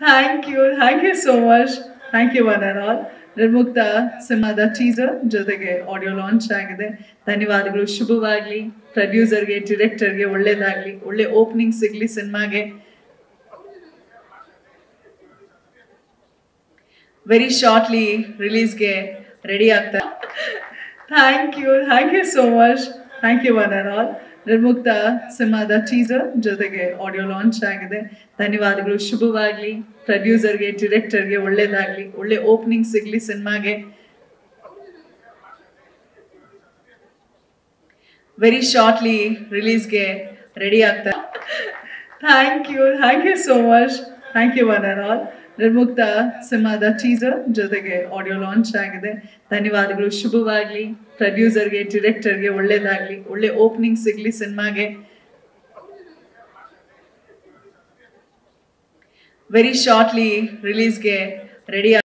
Thank you thank you so much thank you one and all Nirmukta ಸಿನಿಮಾದ teaser ಜೊತೆಗೆ audio launch ಆಗಿದೆ. ಧನ್ಯವಾದಗಳು. ಶುಭವಾಗ್ಲಿ. ಪ್ರೊಡ್ಯೂಸರ್ಗೆ ಡಿರೆಕ್ಟರ್ಗೆ ಒಳ್ಳೇದಾಗಲಿ. ಒಳ್ಳೆ ಓಪನಿಂಗ್ ಸಿಗ್ಲಿ ಸಿನಿಮಾಗೆ. ವೆರಿ ಶಾರ್ಟ್ಲಿ ರಿಲೀಸ್ಗೆ ರೆಡಿ ಆಗ್ತಾ thank you thank you so much thank you one and all Nirmukta ಸಿನಿಮಾದ ಟೀಸರ್ ಜೊತೆಗೆ ಆಡಿಯೋ ಲಾಂಚ್ ಆಗಿದೆ. ಧನ್ಯವಾದಗಳು. ಶುಭವಾಗ್ಲಿ. ಪ್ರೊಡ್ಯೂಸರ್ಗೆ ಡಿರೆಕ್ಟರ್ಗೆ ಒಳ್ಳೇದಾಗ್ಲಿ. ಒಳ್ಳೆ ಓಪನಿಂಗ್ ಸಿಗ್ಲಿ ಸಿನಿಮಾಗೆ. ವೆರಿ ಶಾರ್ಟ್ಲಿ ರಿಲೀಸ್ಗೆ ರೆಡಿ ಆಗ್ತಾ thank you thank you so much thank you one and all Nirmukta ಸಿನಿಮಾದ ಟೀಸರ್ ಜೊತೆಗೆ ಆಡಿಯೋ ಲಾಂಚ್ ಆಗಿದೆ. ಧನ್ಯವಾದಗಳು. ಶುಭವಾಗಲಿ. ಪ್ರೊಡ್ಯೂಸರ್ಗೆ ಡಿರೆಕ್ಟರ್ಗೆ ಒಳ್ಳೇದಾಗಲಿ. ಒಳ್ಳೆ ಓಪನಿಂಗ್ ಸಿಗ್ಲಿ ಸಿನಿಮಾಗೆ. ವೆರಿ ಶಾರ್ಟ್ಲಿ ರಿಲೀಸ್ಗೆ ರೆಡಿ